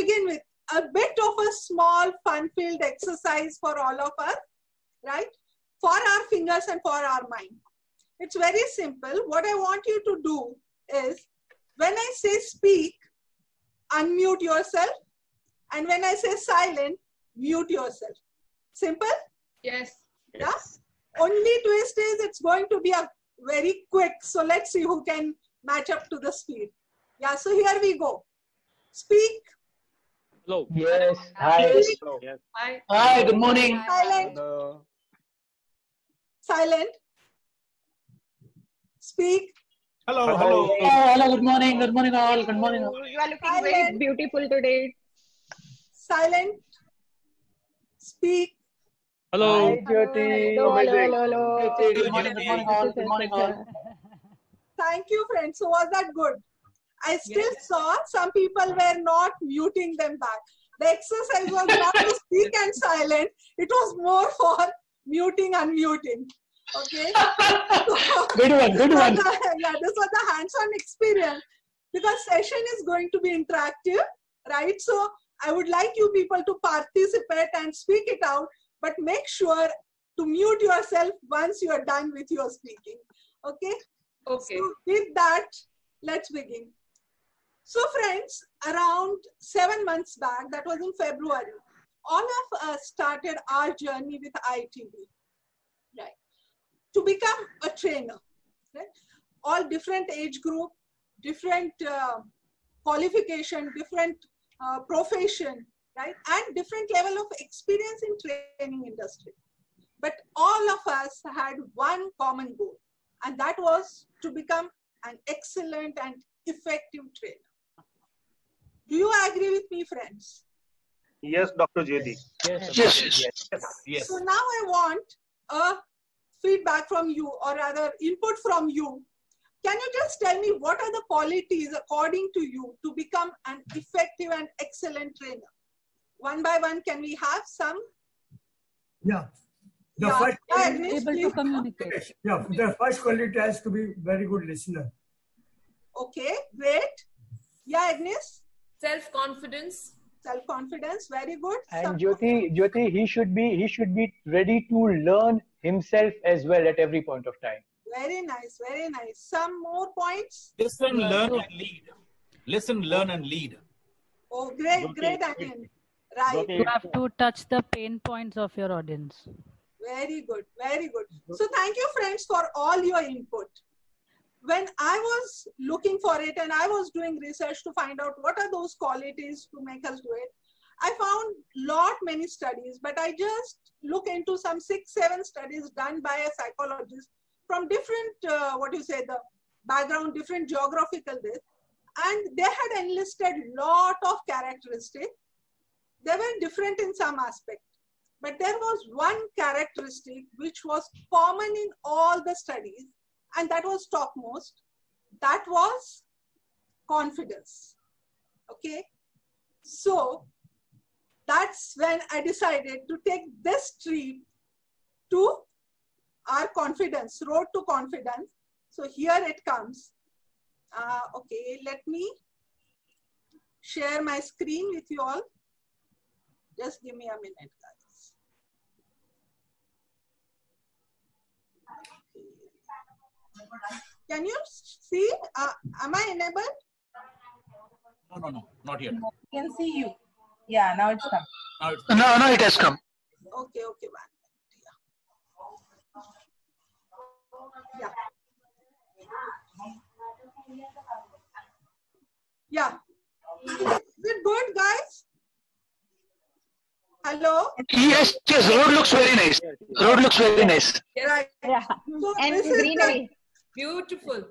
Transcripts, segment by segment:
begin with, a bit of a small fun-filled exercise for all of us, right? For our fingers and for our mind. It's very simple. What I want you to do is, when I say speak, unmute yourself. And when I say silent, mute yourself. Simple? Yes. Yeah? Only twist is it's going to be a very quick. So let's see who can match up to the speed. Yeah, so here we go. Speak. Hello. Yes. Hi. Yes. Hi. Hi. Good morning. Silent. Hello. Silent. Speak. Hello. Hello. Hello. Hello. Good morning. Good morning all. Good morning. all. You are looking very Silent. beautiful today. Silent. Speak. Hello. Hi, Jyoti. Hello, hello, hello, hello. Good morning. Good morning all. Good morning all. Thank you, friends. So was that good? I still Yes. saw some people were not muting them back. The exercise was not to speak and silent. It was more for muting, unmuting. Okay. Good one. Good one. yeah, this was the hands-on experience because session is going to be interactive, right? So I would like you people to participate and speak it out, but make sure to mute yourself once you are done with your speaking. Okay. Okay. So with that, let's begin. So friends, around seven months back, that was in February, all of us started our journey with ITB, right? To become a trainer, right? All different age group, different uh, qualification, different uh, profession, right? And different level of experience in training industry. But all of us had one common goal, and that was to become an excellent and effective trainer. Do you agree with me, friends? Yes, Dr. JD. Yes. Yes. Yes. Yes. So now I want a feedback from you, or rather input from you. Can you just tell me what are the qualities according to you to become an effective and excellent trainer? One by one, can we have some? Yeah. The Yeah, first yeah, quality, able to communicate. yeah, the first quality has to be very good listener. Okay, great. Yeah, Agnes, Self confidence. self-confidence, very good. And Jyoti, Jyoti, he should be he should be ready to learn himself as well at every point of time. Very nice, very nice. Some more points? Listen, learn, and lead. Listen, learn, and lead. Oh, great, Okay. great, Anil. Right. Okay. You have to touch the pain points of your audience. Very good, very good. So thank you friends for all your input. When I was looking for it and I was doing research to find out what are those qualities to make us do it, I found lot many studies, but I just look into some six, seven studies done by a psychologist from different, uh, what you say, the background, different geographical this, and they had enlisted lot of characteristics. They were different in some aspect. But there was one characteristic which was common in all the studies, and that was topmost. That was confidence. Okay. So that's when I decided to take this trip to our confidence, road to confidence. So here it comes. Uh, okay, let me share my screen with you all. Just give me a minute, guys. Can you see? Uh, am I enabled? No, no, no, not yet. can see you. Yeah, now it's come. Now it's No, no, it has come. Okay, okay, one. Yeah. Yeah. Is it good, guys? Hello? Yes, yes. Road looks very nice. Road looks very nice. Right. Yeah. So And this is the- greenery. Beautiful.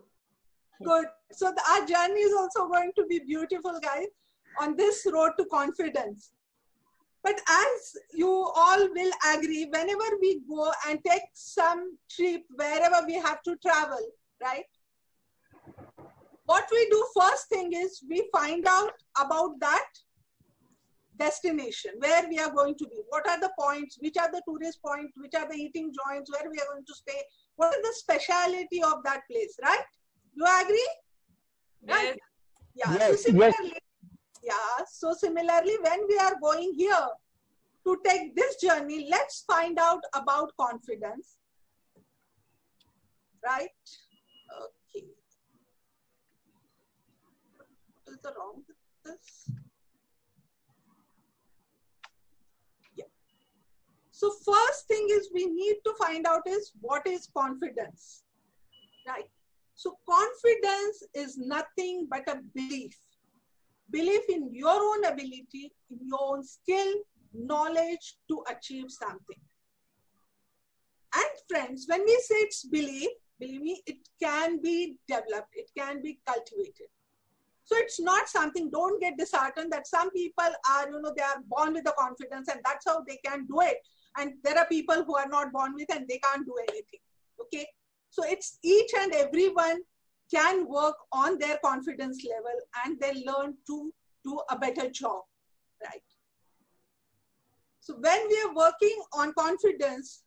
Good. So the, our journey is also going to be beautiful, guys, on this road to confidence. But as you all will agree, whenever we go and take some trip, wherever we have to travel, right? What we do first thing is we find out about that destination, where we are going to be. What are the points? Which are the tourist points? Which are the eating joints? Where we are going to stay? What is the speciality of that place, right? Do You agree? Yes. Yeah. Yes, so yes. similarly, Yeah. So similarly, when we are going here to take this journey, let's find out about confidence. Right? Okay. What is the wrong with this? So first thing is we need to find out is what is confidence, right? So confidence is nothing but a belief. Belief in your own ability, in your own skill, knowledge to achieve something. And friends, when we say it's belief, believe me, it can be developed, it can be cultivated. So it's not something, don't get disheartened that some people are, you know, they are born with the confidence and that's how they can do it. And there are people who are not born with and they can't do anything. Okay. So it's each and everyone can work on their confidence level and they learn to do a better job, right? So when we are working on confidence,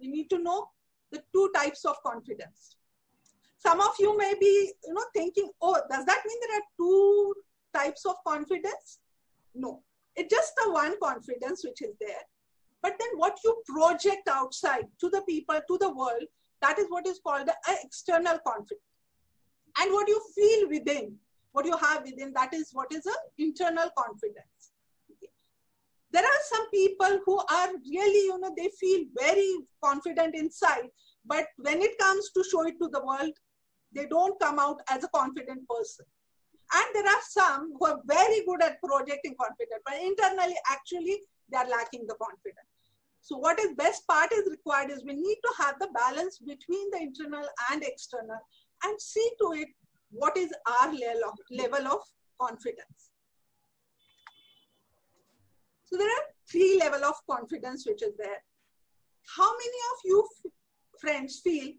we need to know the two types of confidence. Some of you may be, you know, thinking, oh, does that mean there are two types of confidence? No, it's just the one confidence which is there. But then what you project outside to the people, to the world, that is what is called the uh, external confidence. And what you feel within, what you have within, that is what is an internal confidence. There are some people who are really, you know, they feel very confident inside, but when it comes to show it to the world, they don't come out as a confident person. And there are some who are very good at projecting confidence, but internally, actually, they are lacking the confidence. So what is best part is required is we need to have the balance between the internal and external and see to it what is our level of, level of confidence. So there are three level of confidence which is there. How many of you friends feel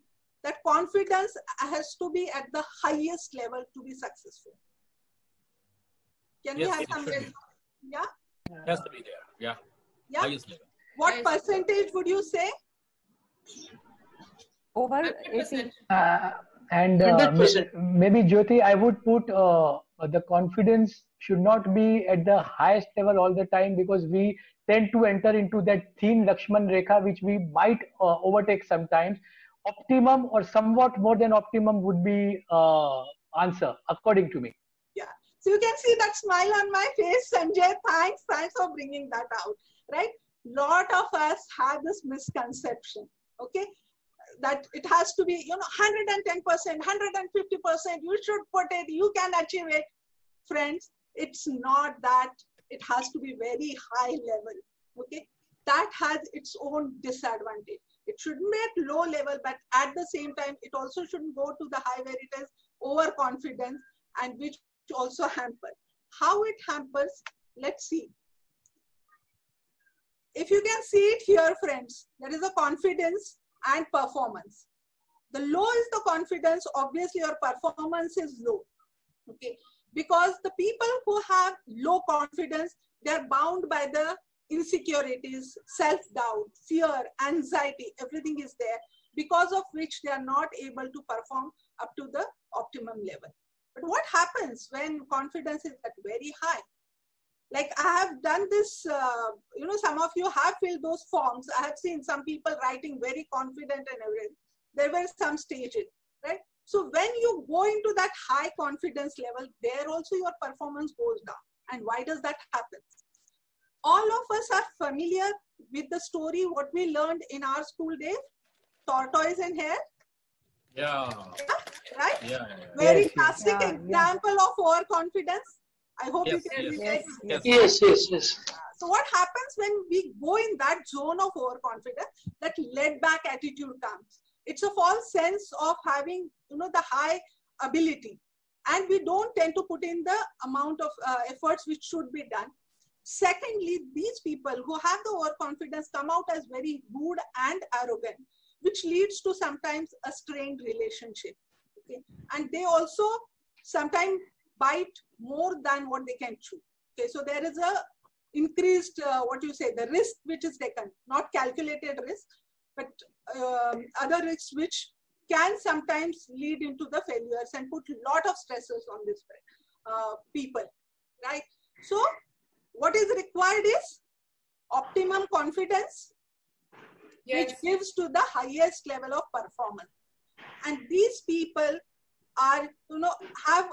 that confidence has to be at the highest level to be successful? Can yes, we have some? Yeah. Has to be there. Yeah. Yeah. Highest level. What percentage would you say? Over 100%. Uh, and uh, maybe Jyoti, I would put uh, the confidence should not be at the highest level all the time because we tend to enter into that thin Lakshman Rekha, which we might uh, overtake sometimes. Optimum or somewhat more than optimum would be uh, answer, according to me. So you can see that smile on my face, Sanjay. Thanks, thanks for bringing that out. Right? Lot of us have this misconception. Okay, that it has to be you know 110%, 150%. You should put it. You can achieve it, friends. It's not that. It has to be very high level. Okay, that has its own disadvantage. It shouldn't be at low level, but at the same time, it also shouldn't go to the high where it is overconfidence and which also hampers. How it hampers, let's see. If you can see it here, friends, there is a confidence and performance. The low is the confidence, obviously your performance is low. Okay, because the people who have low confidence, they're bound by the insecurities, self-doubt, fear, anxiety, everything is there, because of which they are not able to perform up to the optimum level. But what happens when confidence is at very high? Like I have done this, uh, you know, some of you have filled those forms. I have seen some people writing very confident and everything. There were some stages, right? So when you go into that high confidence level, there also your performance goes down. And why does that happen? All of us are familiar with the story, what we learned in our school days, tortoise and hare. Yeah. Yeah, right? Yeah. yeah, yeah. Very Yes, yes. classic Yeah, example of overconfidence. I hope Yes, you can yes, relate. yes. Yes, yes, yes. So what happens when we go in that zone of overconfidence, that laid back attitude comes. It's a false sense of having, you know, the high ability. And we don't tend to put in the amount of uh, efforts which should be done. Secondly, these people who have the overconfidence come out as very rude and arrogant, which leads to sometimes a strained relationship. Okay? And they also sometimes bite more than what they can chew. Okay, so there is a increased uh, what you say the risk which is taken, not calculated risk, but um, other risks which can sometimes lead into the failures and put a lot of stresses on this uh, people, right? So what is required is optimum confidence, Yes. which gives to the highest level of performance. And these people are, you know, have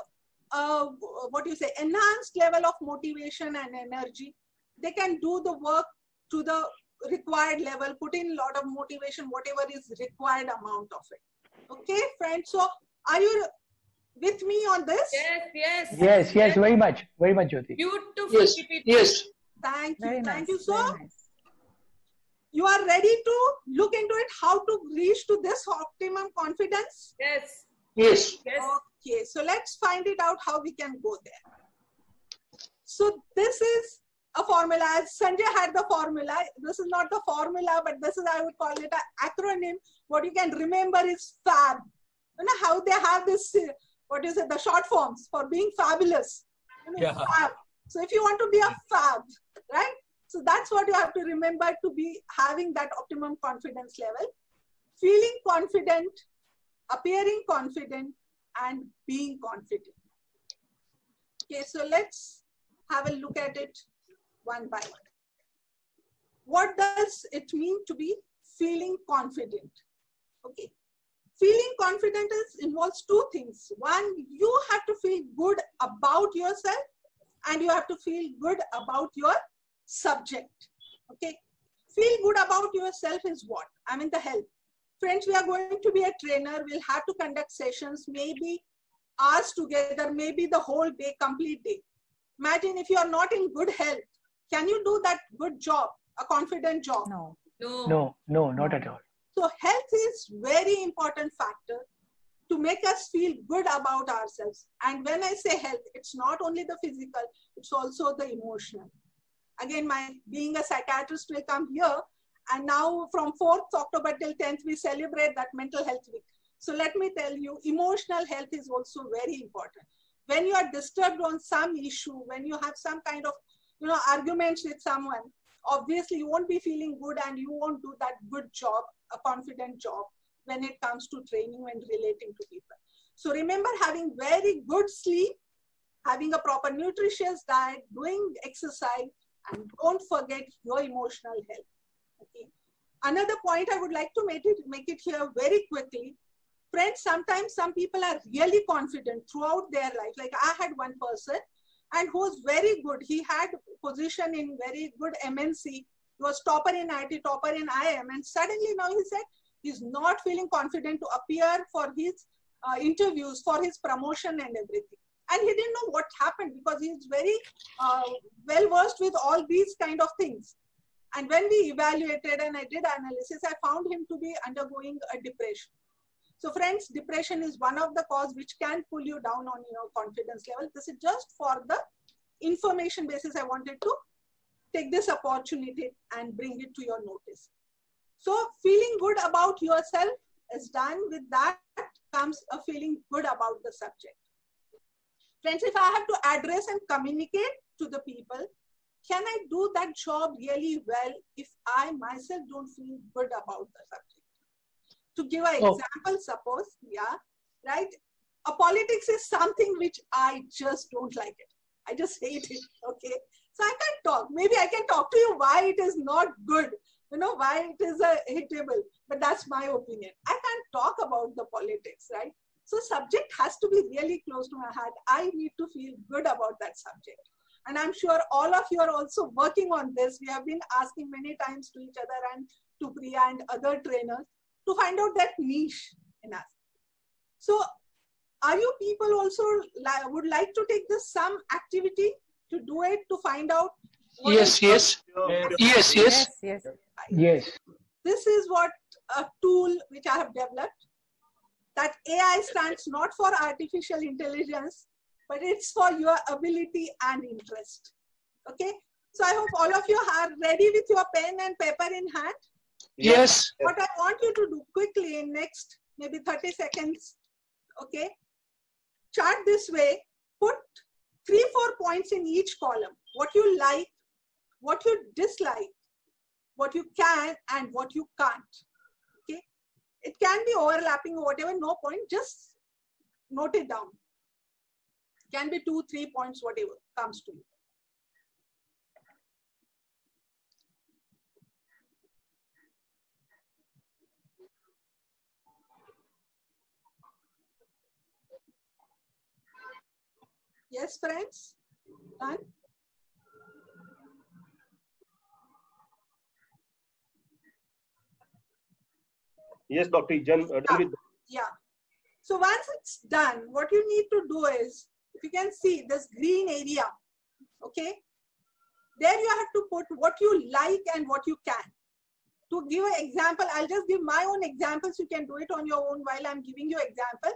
uh, what do you say, enhanced level of motivation and energy. They can do the work to the required level, put in a lot of motivation, whatever is required amount of it. Okay, friends. So are you with me on this? Yes, yes. Yes, yes, very much, very much, Jyoti. Beautiful Yes, yes. Thank you. Very Thank nice. you. So very nice. You are ready to look into it, how to reach to this optimum confidence? Yes. Yes. Yes. Okay, so let's find it out how we can go there. So this is a formula. As Sanjay had the formula. This is not the formula, but this is I would call it an acronym. What you can remember is FAB. You know how they have this. uh, What is it? The short forms for being fabulous. You know, Yeah. FAB. So if you want to be a FAB, right? So that's what you have to remember to be having that optimum confidence level. Feeling confident, appearing confident, and being confident. Okay, so let's have a look at it one by one. What does it mean to be feeling confident? Okay, feeling confident is, involves two things. One, you have to feel good about yourself, and you have to feel good about your subject. Okay, feel good about yourself is what? I mean, the health. Friends, we are going to be a trainer. We'll have to conduct sessions, maybe hours together, maybe the whole day, complete day. Imagine if you are not in good health, can you do that good job, a confident job? No. No. No, no, not at all. So health is very important factor to make us feel good about ourselves. And when I say health, it's not only the physical, it's also the emotional. Again, my being a psychiatrist will come here. And now from 4th October till 10th, we celebrate that mental health week. So let me tell you, emotional health is also very important. When you are disturbed on some issue, when you have some kind of, you know, arguments with someone, obviously you won't be feeling good and you won't do that good job, a confident job when it comes to training and relating to people. So remember having very good sleep, having a proper nutritious diet, doing exercise, and don't forget your emotional health. Okay. Another point I would like to make it make it here very quickly. Friends, sometimes some people are really confident throughout their life. Like I had one person and who was very good. He had position in very good MNC. He was topper in IT, topper in IM, and suddenly now he said he's not feeling confident to appear for his uh, interviews, for his promotion and everything. And he didn't know what happened because he's very uh, well versed with all these kind of things. And when we evaluated and I did analysis, I found him to be undergoing a depression. So friends, depression is one of the cause which can pull you down on your confidence level. This is just for the information basis I wanted to take this opportunity and bring it to your notice. So feeling good about yourself is done. With that comes a feeling good about the subject. Friends, if I have to address and communicate to the people, can I do that job really well if I myself don't feel good about the subject? To give an Oh. example, suppose, yeah, right? A politics is something which I just don't like it. I just hate it. Okay. So I can't talk. Maybe I can talk to you why it is not good, you know, why it is a hateable. But that's my opinion. I can't talk about the politics, right? So subject has to be really close to my heart. I need to feel good about that subject. And I'm sure all of you are also working on this. We have been asking many times to each other and to Priya and other trainers to find out that niche in us. So are you people also li- would like to take this some activity to do it to find out what Yes, is- yes. Yes, yes. Yes, yes. Yes. this is what a tool which I have developed. That AI stands not for artificial intelligence, but it's for your ability and interest. Okay. So I hope all of you are ready with your pen and paper in hand. Yes. What I want you to do quickly in next maybe 30 seconds. Okay. Chart this way. Put three, four points in each column. What you like, what you dislike, what you can and what you can't it can be overlapping or whatever, no point, just note it down. Can be two, three points, whatever comes to you. Yes, friends? Done? Yes, Dr. Jan, uh, with Yeah. So once it's done, what you need to do is, if you can see this green area, okay, there you have to put what you like and what you can. To give an example, I'll just give my own examples. You can do it on your own while I'm giving you example.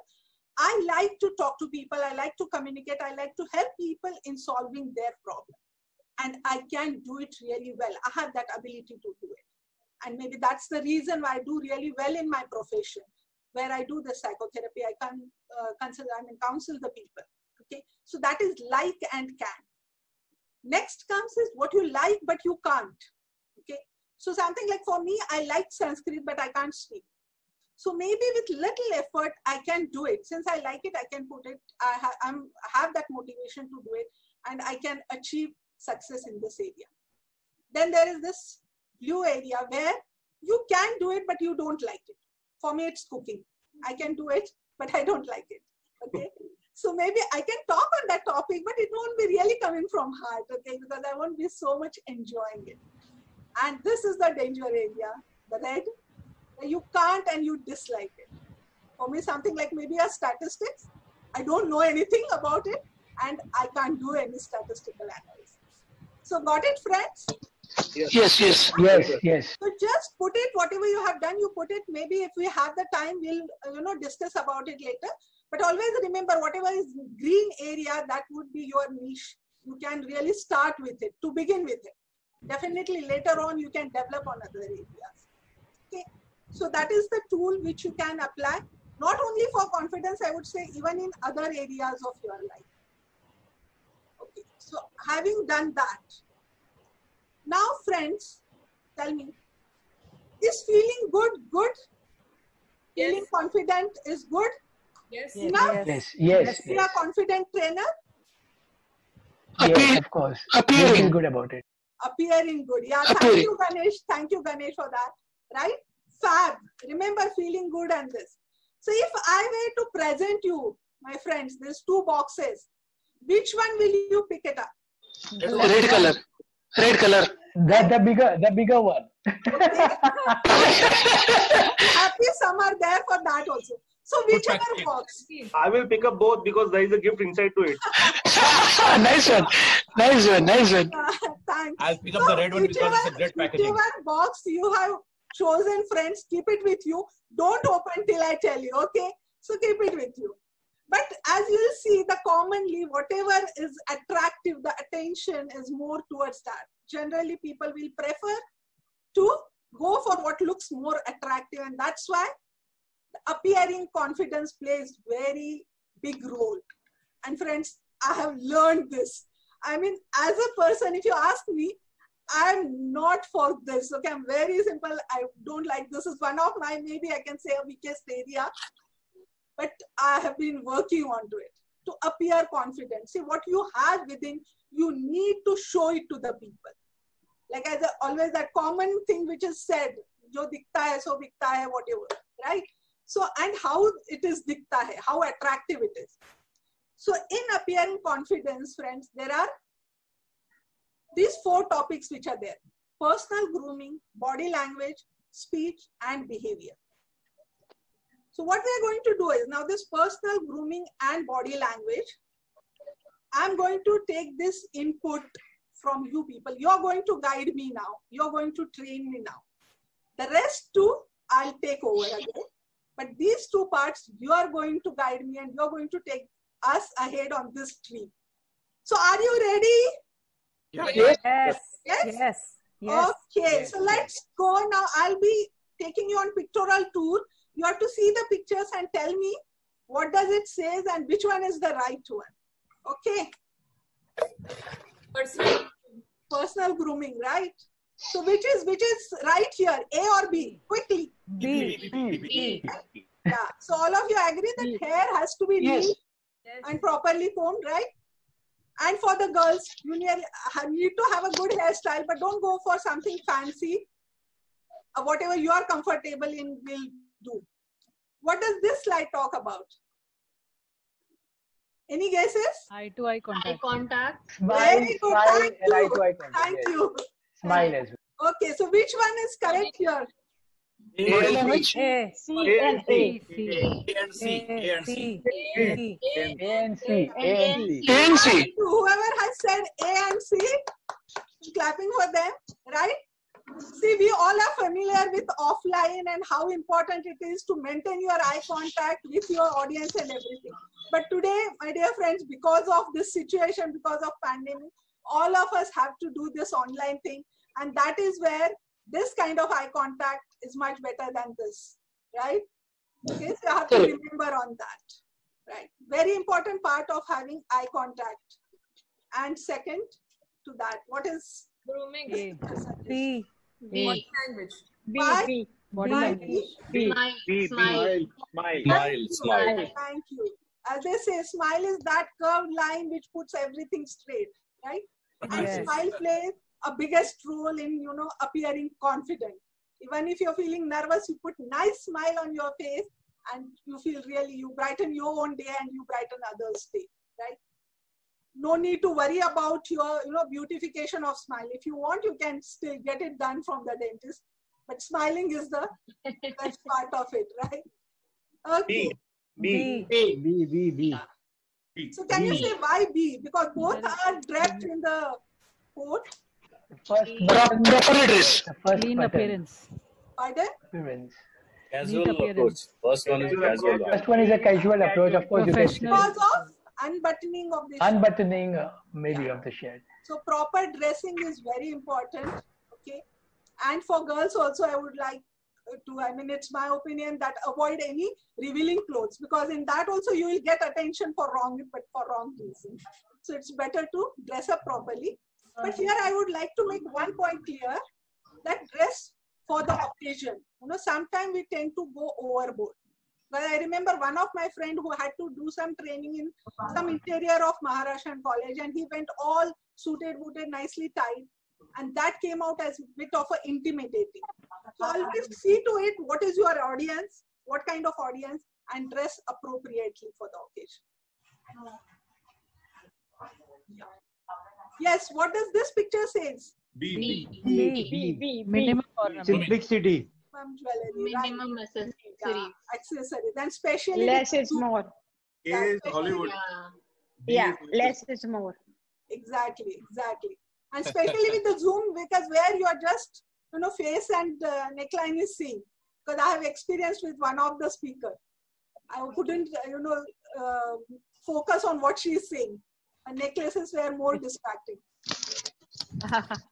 I like to talk to people. I like to communicate. I like to help people in solving their problem. And I can do it really well. I have that ability to do it. And maybe that's the reason why I do really well in my profession, where I do the psychotherapy. I can uh, consider, I mean, counsel the people. Okay. So that is like and can. Next comes is what you like, but you can't. Okay. So something like for me, I like Sanskrit, but I can't speak. So maybe with little effort, I can do it. Since I like it, I can put it, I, ha I'm, have that motivation to do it and I can achieve success in this area. Then there is this blue area where you can do it, but you don't like it. For me, it's cooking. I can do it, but I don't like it. Okay. so maybe I can talk on that topic, but it won't be really coming from heart. Okay. Because I won't be so much enjoying it. And this is the danger area, the red. You can't and you dislike it. For me, something like maybe a statistics. I don't know anything about it and I can't do any statistical analysis. So got it, friends? Yes, yes. Yes, yes. So just put it, whatever you have done, you put it. Maybe if we have the time, we'll, uh, you know, discuss about it later. But always remember, whatever is green area, that would be your niche. You can really start with it to begin with it. Definitely later on, you can develop on other areas. Okay. So that is the tool which you can apply, not only for confidence, I would say, even in other areas of your life. Okay. So having done that, now, friends, tell me, is feeling good good? Yes. Feeling confident is good? Yes. Enough? Yes, yes, yes. a yes. confident trainer, Yes, Appear, of course. appearing. You feel good about it. appearing good. Yeah, thank Appearing. you, Ganesh. Thank you, Ganesh, for that. Right? Fab. Remember feeling good and this. So if I were to present you, my friends, there's two boxes. Which one will you pick it up? red color, red color. The, the bigger, the bigger one. Happy summer there for that also. So whichever packaging. box. I will pick up both because there is a gift inside to it. nice one, nice one, nice one. Thanks. I'll pick up the red one because it's a great packaging. Whichever box you have chosen, friends, keep it with you. Don't open till I tell you, okay? So keep it with you. But as you'll see, the commonly, whatever is attractive, the attention is more towards that. Generally, people will prefer to go for what looks more attractive, and that's why appearing confidence plays very big role. And friends, I have learned this. I mean, as a person, if you ask me, I'm not for this. Okay, I'm very simple. I don't like this. Is one of my maybe I can say a weakest area, but I have been working onto it to appear confident. See what you have within, you need to show it to the people. Like as a, always that common thing which is said, "Jo dikta hai, so bikta hai," whatever, right? So and how it is dikta hai, how attractive it is. So in appearing confidence, friends, there are these four topics which are there personal grooming, body language, speech, and behavior. So, what we are going to do is now this personal grooming and body language, I'm going to take this input from you people. You're going to guide me now, you're going to train me now. The rest two, I'll take over again. But these two parts, you are going to guide me and you're going to take us ahead on this tree. So, are you ready? Yes. Yes. Yes? Yes. Yes. Okay, so let's go now. I'll be taking you on pictorial tour. You have to see the pictures and tell me what does it says and which one is the right one. Okay, Personal. personal grooming, right? So which is which is right here, A or B? Quickly. B. B. Yeah. So all of you agree that hair has to be Yes. neat Yes. and properly combed, right? And for the girls, you need, need to have a good hairstyle, but don't go for something fancy. Uh, whatever you are comfortable in will do. What does this slide talk about? Any guesses? Eye to eye contact. Eye contact. contact. Smile, Very good. smile, Thank and eye you. to eye contact. Thank yes. you. Smile as well. Okay, so which one is correct here? Body language. A, C, A and and A. C. A and C. A and C. C, A and C. A and C. Whoever has said A and C, clapping for them, right? See, we all are familiar with offline and how important it is to maintain your eye contact with your audience and everything. But today, my dear friends, because of this situation, because of pandemic, all of us have to do this online thing. And that is where this kind of eye contact is much better than this, right? Okay, so you have to remember on that, right? Very important part of having eye contact. And second to that, what is Grooming. A. B, Body language. B, Why? B, Body B, language. B. Smile. B, B. Smile. Smile. Smile, smile. Thank you. As they say, smile is that curved line which puts everything straight, right? And Yes. smile plays a biggest role in, you know, appearing confident. Even if you're feeling nervous, you put nice smile on your face and you feel really, you brighten your own day and you brighten others' day, right? No need to worry about your, you know, beautification of smile. If you want, you can still get it done from the dentist. But smiling is the best part of it, right? Okay. B. B. B, B, B, B. So can you say why B? Because both are draped in the coat. First Proper button. proper dress. The first Clean button. appearance. Pardon? Appearance. Casual Neat approach. First one is casual. First one is a casual approach. Of course, you can Professional. Because of unbuttoning of the shirt. unbuttoning uh, maybe of the shirt. So proper dressing is very important. Okay. And for girls also, I would like to, I mean, it's my opinion that avoid any revealing clothes because in that also you will get attention for wrong, but for wrong reasons. So it's better to dress up properly. But here I would like to make one point clear that dress for the occasion. You know, sometimes we tend to go overboard. But I remember one of my friend who had to do some training in some interior of Maharashtra college and he went all suited, booted, nicely tied. And that came out as a bit of a intimidating. So always see to it what is your audience, what kind of audience, and dress appropriately for the occasion. Yeah. Yes, what does this picture says? B. B. B, B, B, Minimum ornament. Simplicity. Some jewelry, right? Minimum Yeah, accessories. accessory. Then specially Less is Zoom- more. A is Hollywood. Yeah. Yeah, less is more. Exactly, exactly. And especially with the Zoom, because where you are just, you know, face and uh, neckline is seen. Because I have experienced with one of the speaker. I couldn't, uh, you know, uh, focus on what she is saying. And necklaces were more distracting.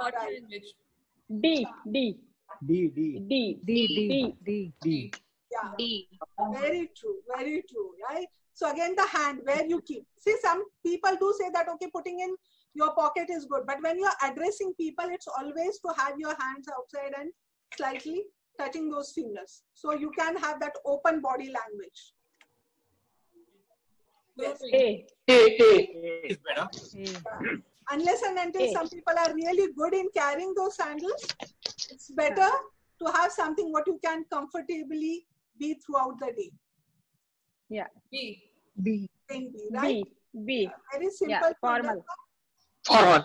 Body Right. D, D, D, D. D, D, D, D. D. D. Yeah, D. very true, very true, right? So again, the hand where you keep. See, some people do say that okay, putting in your pocket is good, but when you're addressing people, it's always to have your hands outside and slightly touching those fingers. So you can have that open body language. Yes. Grooming. A, A, A. Is better. A. Unless and until some people are really good in carrying those sandals, it's better to have something what you can comfortably be throughout the day. Yeah. B. B. Thing be, right? B, B. Very simple. Yeah, to formal. understand. Forward.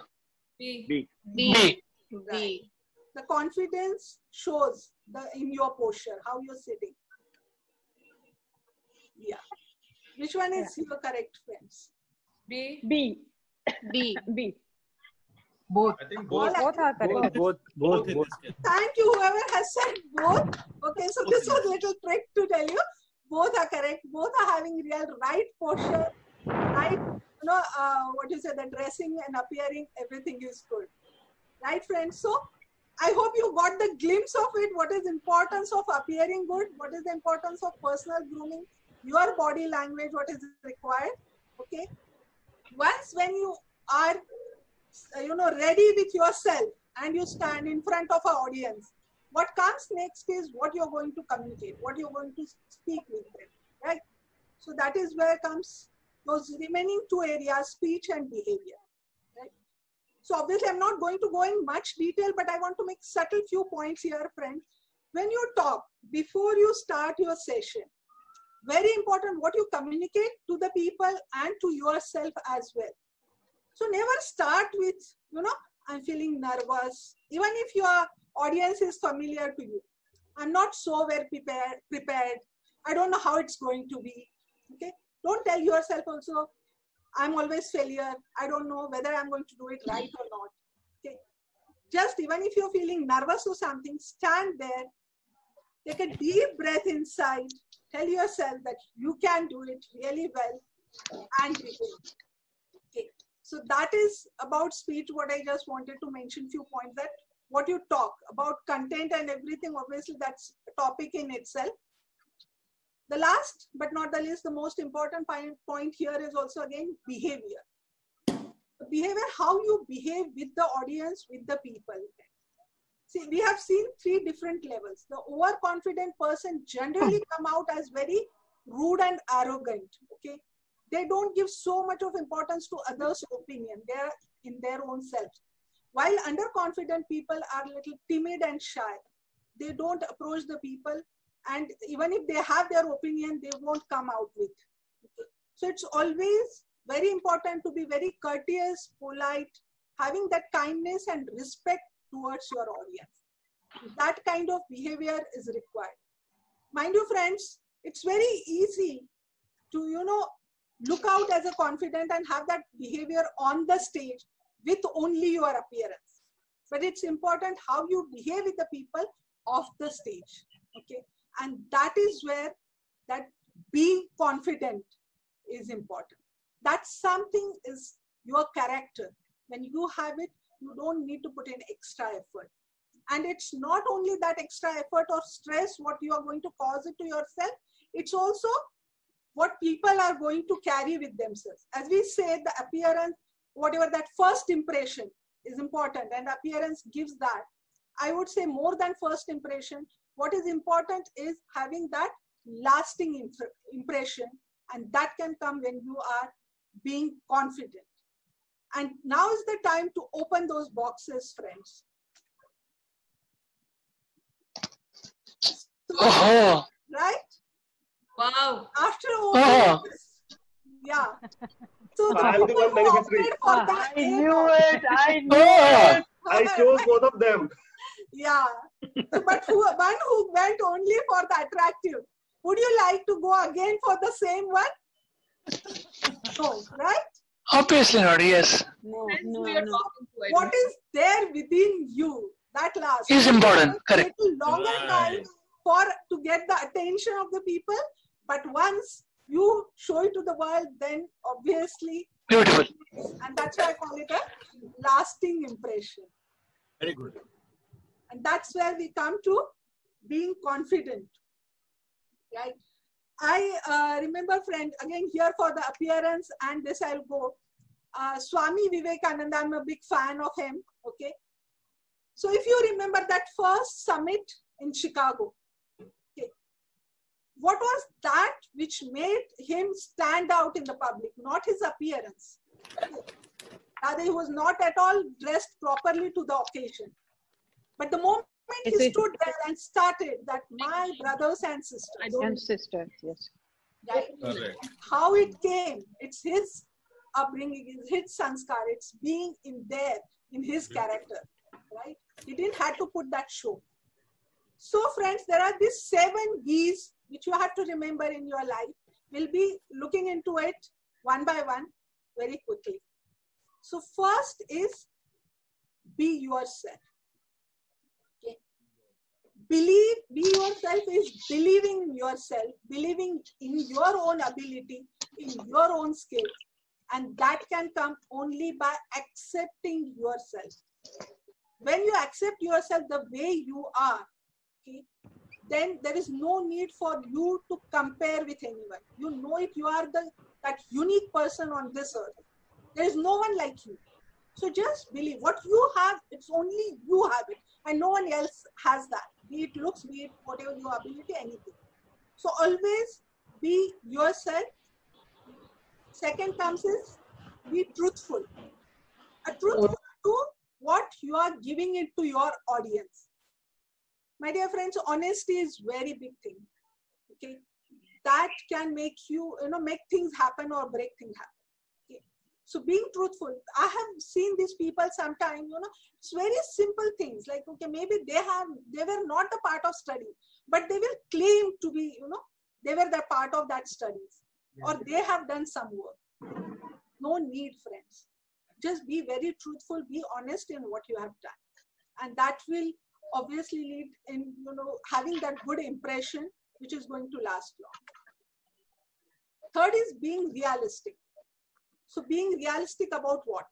B. B. B. B. B. the confidence shows the in your posture how you're sitting yeah which one is your correct friends B. B, B. B. Both. I think All both. Both are correct. Both, both, Both both. thank you whoever has said both okay so this was little trick to tell you both are correct both are having real right posture right you know uh, what you say the dressing and appearing everything is good right friends so i hope you got the glimpse of it what is importance of appearing good what is the importance of personal grooming your body language what is required okay once when you are uh, you know ready with yourself and you stand in front of an audience what comes next is what you're going to communicate what you're going to speak with them right? So that is where comes those remaining two areas speech and behavior right? So obviously i'm not going to go in much detail but i want to make subtle few points here friends when you talk before you start your session very important what you communicate to the people and to yourself as well. So never start with, you know, I'm feeling nervous. Even if your audience is familiar to you. I'm not so well prepared, prepared. I don't know how it's going to be. Okay. Don't tell yourself also, I'm always failure. I don't know whether I'm going to do it right or not. Okay. Just even if you're feeling nervous or something, stand there, take a deep breath inside, tell yourself that you can do it really well and begin. Okay. So that is about speech, what I just wanted to mention few points that what you talk about content and everything, obviously that's a topic in itself. The last but not the least, the most important point, point here is also again behavior. Behavior, how you behave with the audience, with the people. See, we have seen three different levels. The overconfident person generally come out as very rude and arrogant. Okay, they don't give so much of importance to others' opinion. They're in their own selves. While underconfident people are a little timid and shy. They don't approach the people, and even if they have their opinion, they won't come out with. So it's always very important to be very courteous, polite, having that kindness and respect towards your audience. That kind of behavior is required. Mind you, friends, it's very easy to, you know, look out as a confident and have that behavior on the stage with only your appearance. But it's important how you behave with the people off the stage. Okay. And that is where that being confident is important. That's something is your character. When you have it, you don't need to put in extra effort. And it's not only that extra effort or stress what you are going to cause it to yourself, it's also what people are going to carry with themselves. As we say, the appearance, whatever that first impression is important and appearance gives that. I would say more than first impression, what is important is having that lasting imp- impression and that can come when you are being confident. And now is the time to open those boxes, friends. Oh, Right? Wow. After Oh. Uh-huh. opening this, yeah. So the I'm the people one who beneficiary. opted for ah, that I A knew it. I knew oh, it. I chose both of them. Yeah. But who, one who went only for the attractive. Would you like to go again for the same one? No, right? Obviously not. Yes, No, no, we are no. talking to. I What don't is there within you? That last. Is important, correct. takes A longer time for to get the attention of the people, but once you show it to the world, then obviously, beautiful. and that's why I call it a lasting impression. Very good. And that's where we come to being confident. Right? I uh, remember, friend, again here for the appearance, and this I'll go. Uh, Swami Vivekananda, I'm a big fan of him. Okay. So if you remember that first summit in Chicago, okay, what was that which made him stand out in the public? Not his appearance. Rather, he was not at all dressed properly to the occasion. But the moment Yes, he it- stood there and started that my brothers and sisters, I don't- And sisters, yes. right? Correct. How it came, it's his upbringing, it's his sanskar, it's being in there, in his mm-hmm. character, right? He didn't have to put that show. So friends, there are these seven B's which you have to remember in your life. We'll be looking into it one by one very quickly. So first is be yourself. Believe, be yourself is believing in yourself, believing in your own ability, in your own skills. And that can come only by accepting yourself. When you accept yourself the way you are, okay, then there is no need for you to compare with anyone. You know it, you are the that unique person on this earth. There is no one like you. So just believe what you have, it's only you have it, and no one else has that. Be it looks, be it whatever your ability, anything. So always be yourself. Second comes is be truthful. A truthful to what you are giving it to your audience. My dear friends, honesty is very big thing. Okay. that can make you, you know, make things happen or break things happen. So being truthful, I have seen these people sometimes, you know, it's very simple things like, okay, maybe they have, they were not a part of study, but they will claim to be, you know, they were the part of that studies or they have done some work. No need, friends. Just be very truthful, be honest in what you have done. And that will obviously lead in, you know, having that good impression, which is going to last long. Third is being realistic. So being realistic about what?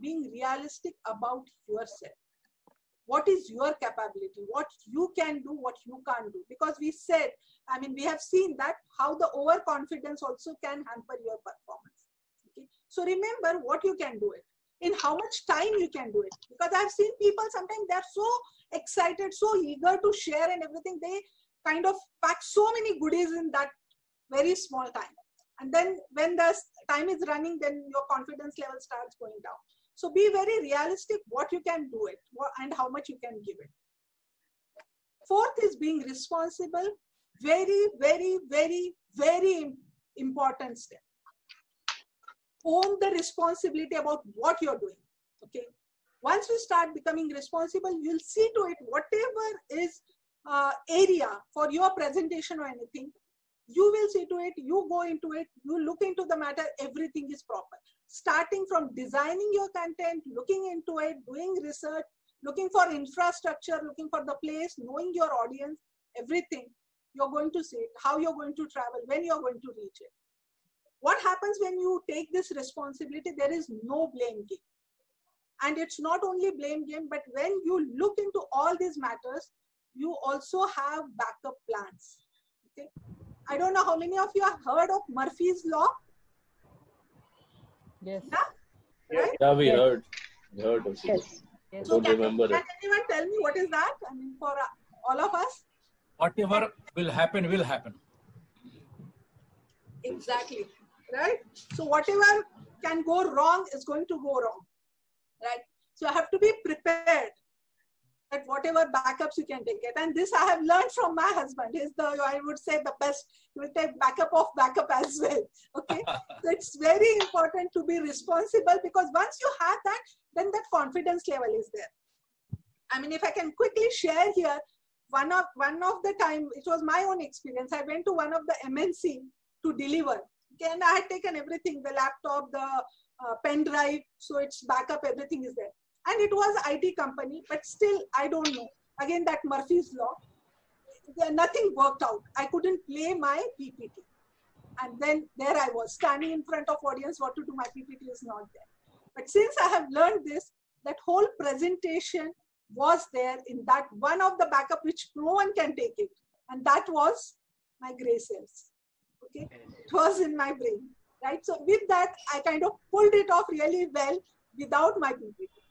Being realistic about yourself. What is your capability? What you can do, what you can't do. Because we said, I mean, we have seen that how the overconfidence also can hamper your performance. Okay. So remember what you can do it. In how much time you can do it. Because I've seen people sometimes they're so excited, so eager to share and everything. They kind of pack so many goodies in that very small time. And then when the time is running, then your confidence level starts going down. So be very realistic what you can do it and how much you can give it. Fourth is being responsible. Very, very, very, very important step. Own the responsibility about what you're doing. Okay. Once you start becoming responsible, you'll see to it whatever is uh, area for your presentation or anything, you will see to it, you go into it, you look into the matter, everything is proper. Starting from designing your content, looking into it, doing research, looking for infrastructure, looking for the place, knowing your audience, everything. You're going to see it, how you're going to travel, when you're going to reach it. What happens when you take this responsibility? There is no blame game. And it's not only blame game, but when you look into all these matters, you also have backup plans. Okay. I don't know how many of you have heard of Murphy's Law. Yes. Yeah? Right? Yeah, we heard. We heard of Yes. it. So Don't can, remember can it. anyone tell me what is that? I mean, for uh, all of us? Whatever will happen, will happen. Exactly. Right? So whatever can go wrong is going to go wrong. Right? So I have to be prepared that whatever backups you can take it. And this I have learned from my husband. He's the, I would say, the best. He will take backup of backup as well. Okay. so it's very important to be responsible because once you have that, then that confidence level is there. I mean, if I can quickly share here, one of one of the time, it was my own experience. I went to one of the MNC to deliver. Okay, and I had taken everything, the laptop, the uh, pen drive, so it's backup, everything is there and it was IT company, but still I don't know. Again, that Murphy's law, nothing worked out. I couldn't play my PPT, and then there I was standing in front of audience. What to do? My PPT is not there. But since I have learned this, that whole presentation was there in that one of the backup which no one can take it, and that was my gray cells. Okay, it was in my brain, right? So with that, I kind of pulled it off really well without my PPT.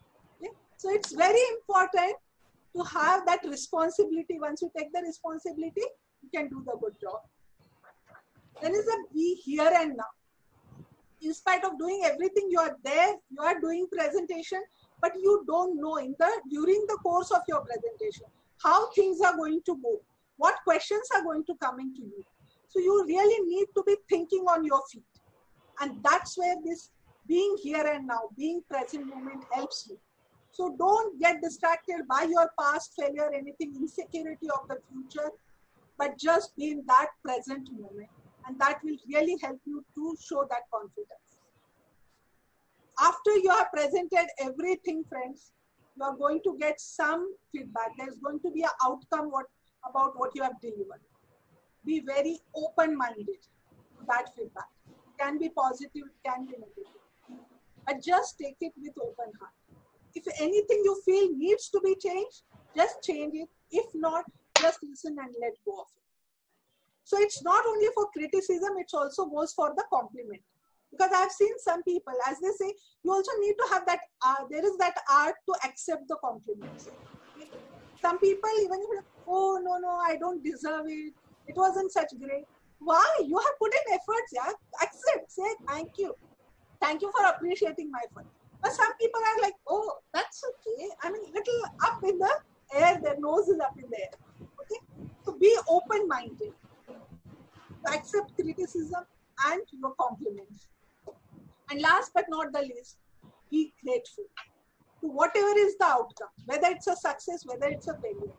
So it's very important to have that responsibility. Once you take the responsibility, you can do the good job. Then is the be here and now. In spite of doing everything, you are there, you are doing presentation, but you don't know in the during the course of your presentation how things are going to go, what questions are going to come into you. So you really need to be thinking on your feet. And that's where this being here and now, being present moment helps you. So don't get distracted by your past failure, anything, insecurity of the future, but just be in that present moment. And that will really help you to show that confidence. After you have presented everything, friends, you are going to get some feedback. There's going to be an outcome what, about what you have delivered. Be very open-minded to that feedback. It can be positive, it can be negative. But just take it with open heart if anything you feel needs to be changed, just change it. If not, just listen and let go of it. So it's not only for criticism, it also goes for the compliment. Because I've seen some people, as they say, you also need to have that, uh, there is that art to accept the compliments. Some people even, oh, no, no, I don't deserve it. It wasn't such great. Why? You have put in efforts, yeah? Accept, say thank you. Thank you for appreciating my effort. But some people are like, oh, that's okay. I mean, little up in the air, their nose is up in the air. Okay? So be open minded. accept criticism and your compliments. And last but not the least, be grateful to whatever is the outcome, whether it's a success, whether it's a failure.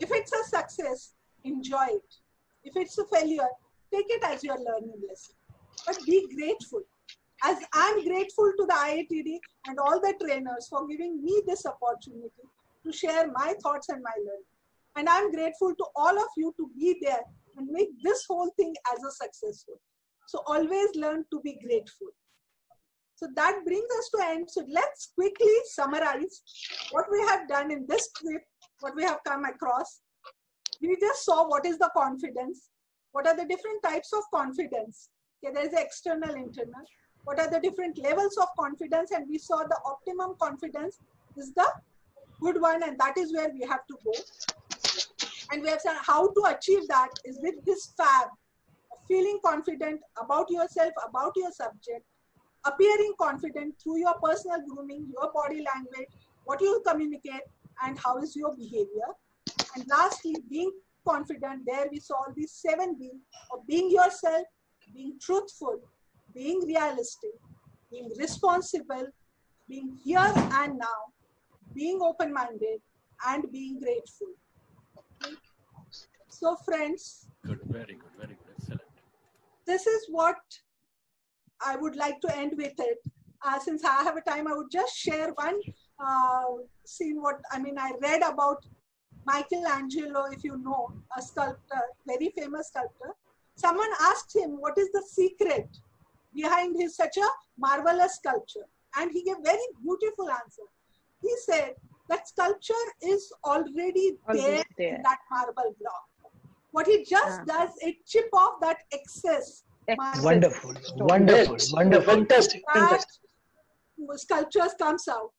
If it's a success, enjoy it. If it's a failure, take it as your learning lesson. But be grateful. As I'm grateful to the IITD and all the trainers for giving me this opportunity to share my thoughts and my learning. And I'm grateful to all of you to be there and make this whole thing as a successful. So always learn to be grateful. So that brings us to end. So let's quickly summarize what we have done in this trip, what we have come across. We just saw what is the confidence, what are the different types of confidence. Okay, there is external, internal. What are the different levels of confidence? And we saw the optimum confidence is the good one, and that is where we have to go. And we have said how to achieve that is with this fab, feeling confident about yourself, about your subject, appearing confident through your personal grooming, your body language, what you communicate, and how is your behavior. And lastly, being confident, there we saw these seven B of being yourself, being truthful, being realistic, being responsible, being here and now, being open minded, and being grateful. So, friends, Good, very good, very good, excellent. this is what I would like to end with it. Uh, since I have a time, I would just share one uh, scene. What I mean, I read about Michelangelo, if you know, a sculptor, very famous sculptor. Someone asked him, "What is the secret behind his such a marvelous sculpture?" And he gave very beautiful answer. He said that sculpture is already Already there, there. in that marble block. What he just Yeah. does, it chip off that excess Excess Wonderful, stone. wonderful, Yes, wonderful. fantastic, that fantastic. sculptures comes out.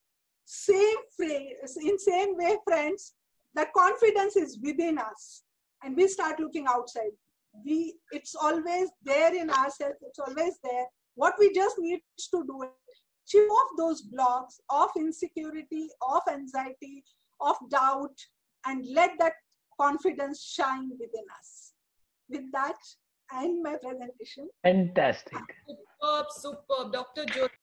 Same phrase, in same way, friends, that confidence is within us, and we start looking outside. We, it's always there in ourselves. It's always there. What we just need to do is chip off those blocks of insecurity, of anxiety, of doubt, and let that confidence shine within us. With that, I end my presentation. Fantastic. Superb, superb. Dr. Jyoti,